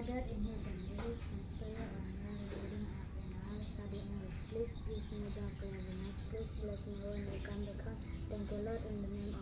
Father in heaven, release my spirit on early reading us and our study English. Please give me the cleverness. Please bless me when we come back home. Thank you, Lord, in the name of